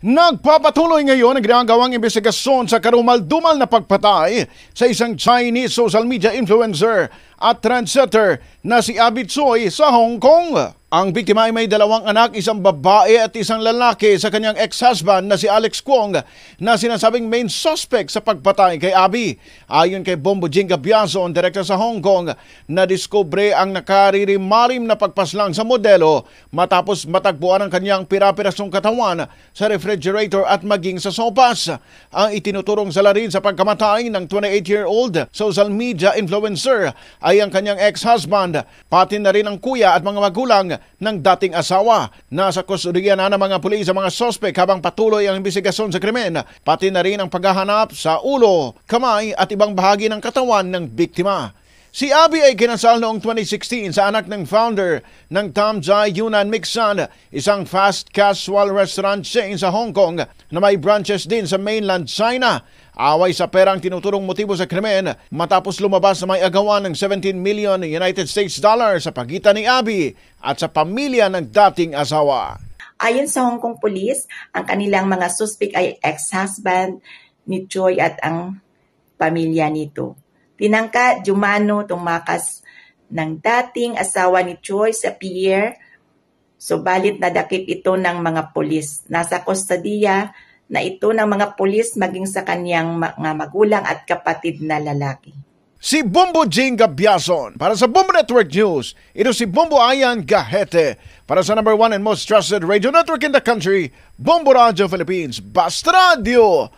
Nagpapatuloy ngayon ang ginagawang investigasyon sa karumal-dumal na pagpatay sa isang Chinese social media influencer at trendsetter na si Abit Soy sa Hong Kong. Ang biktima ay may dalawang anak, isang babae at isang lalaki sa kanyang ex-husband na si Alex Kwong na sinasabing main suspect sa pagpatay kay Abi. Ayon kay Bombo Jinga Biazon, direktor sa Hong Kong, na-discover ang nakaririmarim na pagpaslang sa modelo matapos matagpuan ang kanyang pirapirasong katawan sa refrigerator at maging sa sopas. Ang itinuturong salarin sa pagkamatay ng 28-year-old social media influencer ay ang kanyang ex-husband, pati na rin ang kuya at mga magulang ng dating asawa. Nasa kustodiya na ng mga pulis ang mga sospek habang patuloy ang investigasyon sa krimen, pati na rin ang paghahanap sa ulo, kamay at ibang bahagi ng katawan ng biktima. Si Abby ay kinasal noong 2016 sa anak ng founder ng Tom Jai Yunnan Mixan, isang fast casual restaurant chain sa Hong Kong na may branches din sa mainland China. Away sa perang tinuturong motibo sa krimen matapos lumabas na may agawan ng 17 million United States dollars sa pagitan ni Abby at sa pamilya ng dating asawa. Ayon sa Hong Kong Police, ang kanilang mga suspect ay ex-husband ni Choi at ang pamilya nito. Tinangka Jumano tumakas ng dating asawa ni Choi sa pier, subalit nadakip ito ng mga pulis. Nasa kustodiya na ito ng mga pulis maging sa kanyang mga magulang at kapatid na lalaki. Si Bombo Jinga Biason. Para sa Bombo Network News, ito si Bombo Ayan Gahete. Para sa number one and most trusted radio network in the country, Bombo Radio Philippines. Basta Radio!